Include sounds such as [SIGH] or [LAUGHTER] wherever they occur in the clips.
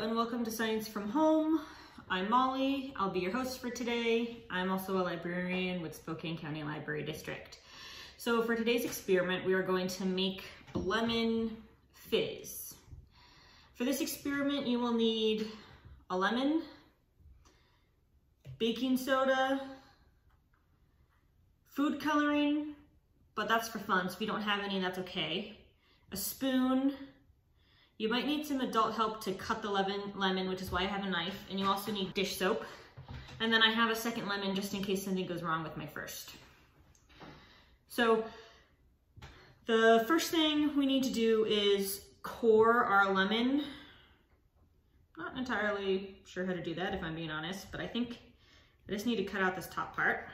and welcome to Science from Home. I'm Molly, I'll be your host for today. I'm also a librarian with Spokane County Library District. So for today's experiment, we are going to make lemon fizz. For this experiment, you will need a lemon, baking soda, food coloring, but that's for fun, so if you don't have any, that's okay. A spoon, you might need some adult help to cut the lemon, lemon, which is why I have a knife, and you also need dish soap. And then I have a second lemon just in case something goes wrong with my first. So the first thing we need to do is core our lemon. Not entirely sure how to do that if I'm being honest, but I think I just need to cut out this top part.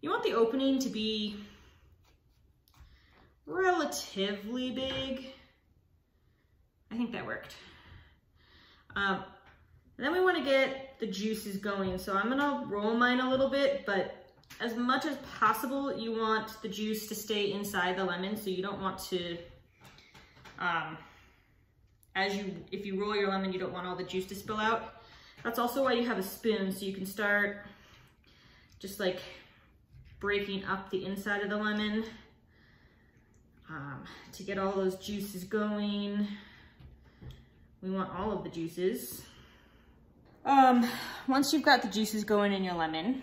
You want the opening to be relatively big. I think that worked. Um, then we wanna get the juices going. So I'm gonna roll mine a little bit, but as much as possible, you want the juice to stay inside the lemon. So you don't want to, um, as you, if you roll your lemon, you don't want all the juice to spill out. That's also why you have a spoon. So you can start just like breaking up the inside of the lemon um, to get all those juices going. We want all of the juices. Um, once you've got the juices going in your lemon,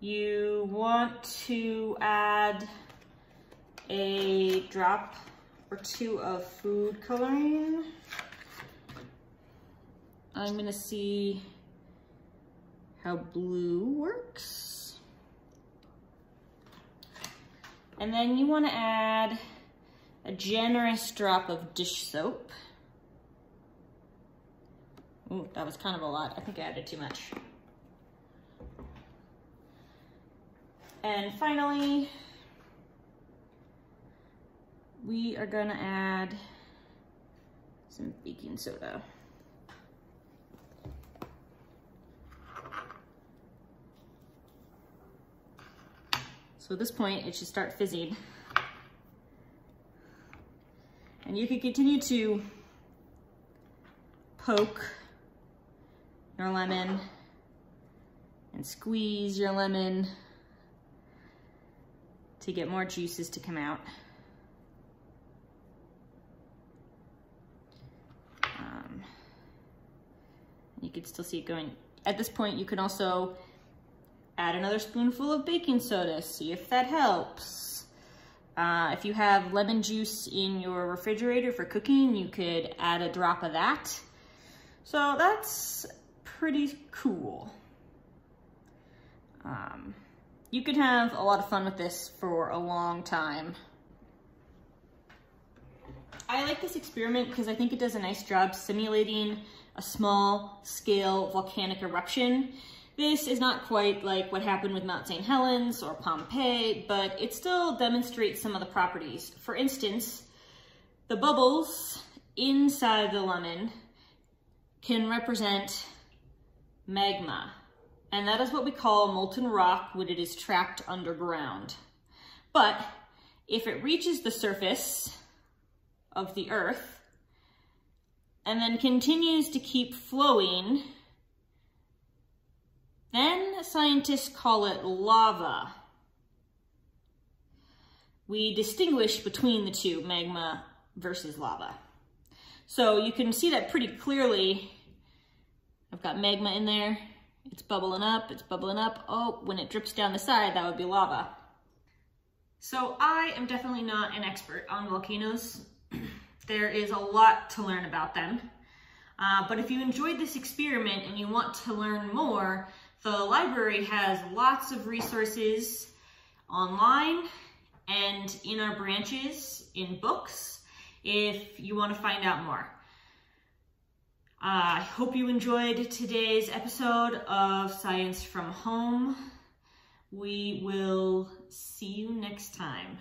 you want to add a drop or two of food coloring. I'm gonna see how blue works. And then you wanna add a generous drop of dish soap. Ooh, that was kind of a lot. I think I added too much. And finally, we are gonna add some baking soda. So at this point, it should start fizzing. And you can continue to poke your lemon and squeeze your lemon to get more juices to come out. Um, you can still see it going. At this point, you can also add another spoonful of baking soda, see if that helps. Uh, if you have lemon juice in your refrigerator for cooking, you could add a drop of that. So that's pretty cool. Um, you could have a lot of fun with this for a long time. I like this experiment because I think it does a nice job simulating a small scale volcanic eruption this is not quite like what happened with Mount St. Helens or Pompeii, but it still demonstrates some of the properties. For instance, the bubbles inside the lemon can represent magma, and that is what we call molten rock when it is trapped underground. But if it reaches the surface of the earth and then continues to keep flowing then scientists call it lava. We distinguish between the two, magma versus lava. So you can see that pretty clearly. I've got magma in there. It's bubbling up, it's bubbling up. Oh, when it drips down the side, that would be lava. So I am definitely not an expert on volcanoes. [CLEARS THROAT] there is a lot to learn about them. Uh, but if you enjoyed this experiment and you want to learn more, the library has lots of resources online and in our branches in books if you want to find out more. I hope you enjoyed today's episode of Science from Home. We will see you next time.